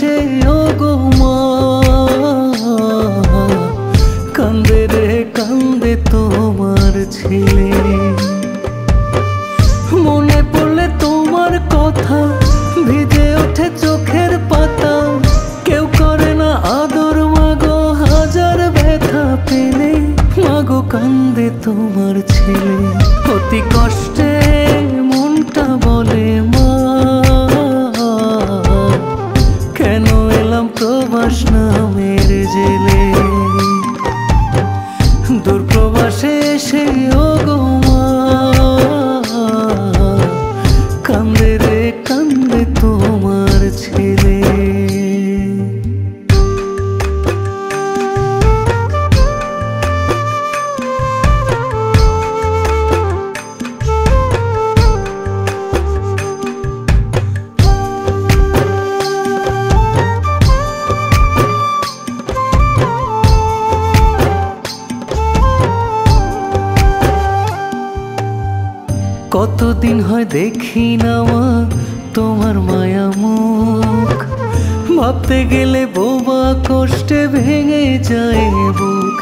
সে ও গো কতদিন হয় দেখি না মা, তোমার মায়া মুখ। ভাবতে গেলে বোবা কষ্টে ভেঙে যায় বুক।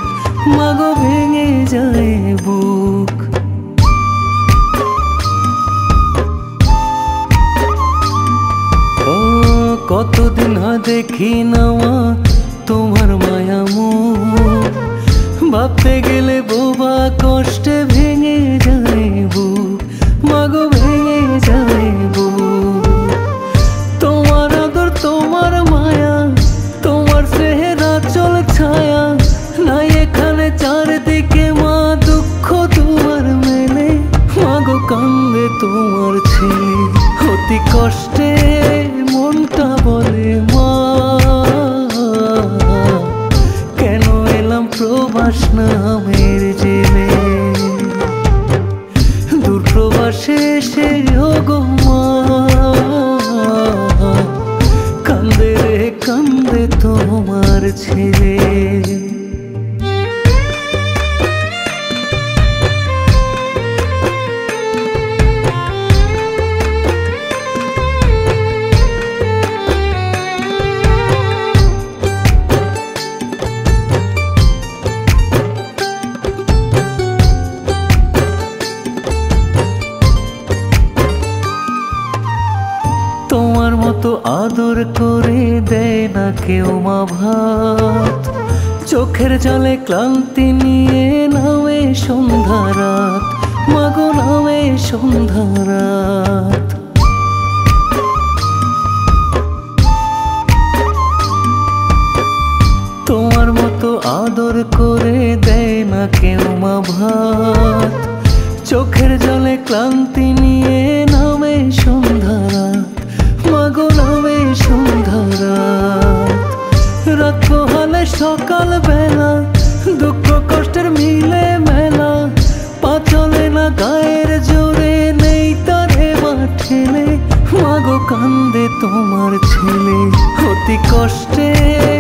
মাগো, ভেঙে যায় বুক। কতদিন দেখি না তোমার মায়া মুখ। ভাবতে গেলে বোবা কষ্টে ভেঙে তোমার ছেলে। করে দেয় না কেউ মা ভাত। চোখের জলে ক্লান্তি নিয়ে নামে সন্ধ্যা রাত। মাগো, নামে সন্ধ্যা রাত। তোমার মতো আদর করে দেয় না কেউ মা ভাত। চোখের জলে ক্লান্তি নিয়ে অতি কষ্টে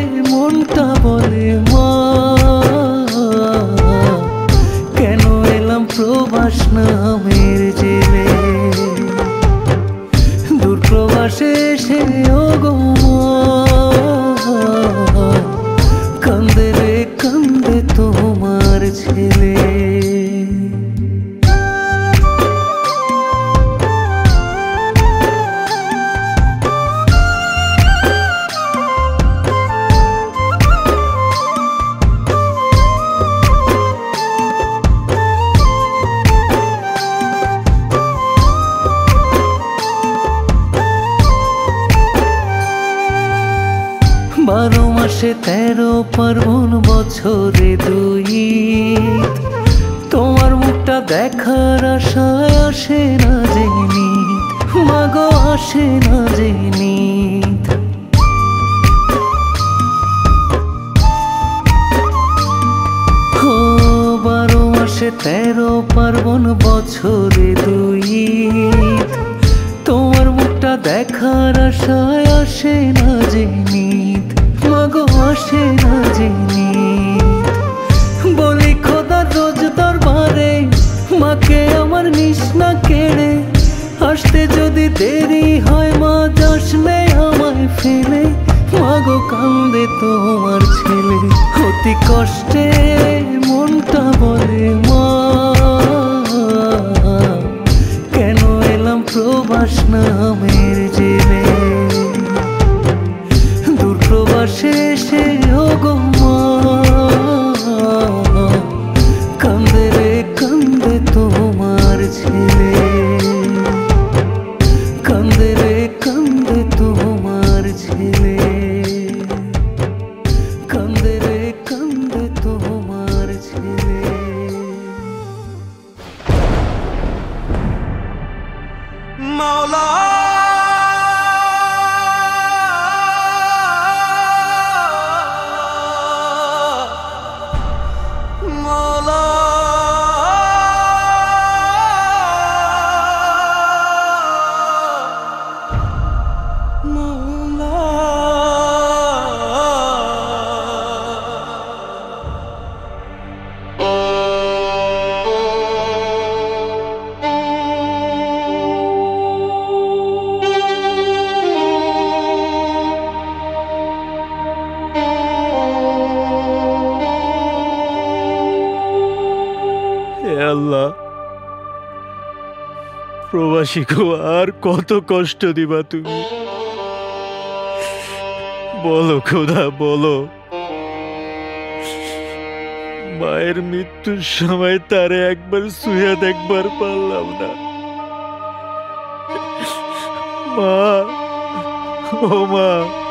বারো মাসে তেরো পার্বণ বছরে দুই তোমার মুখটা দেখার আশায় আসে না জেনি মাগো, আসে না জেনি বারো মাসে তেরো পার্বণ বছরে দুই তোমার মুখটা দেখার আশায় আসে না মাগো আসে না বলি, খোদা, রোজ দরবারে মাকে আমার নিষ্ণা কেড়ে আসতে যদি দেরি হয়, মা যাসনে আমায় ফেলে। মাগো কান্দে তোমার ছেলে, অতি কষ্টে দূর প্রবাসে সে আল্লাহ। প্রবাসীকে আর কত কষ্ট দিবা তুমি। বলো খোদা, বলো। মায়ের মৃত্যুর সময় তারে একবার শুয়ে দেখবার পারলাম না। মা, ও মা।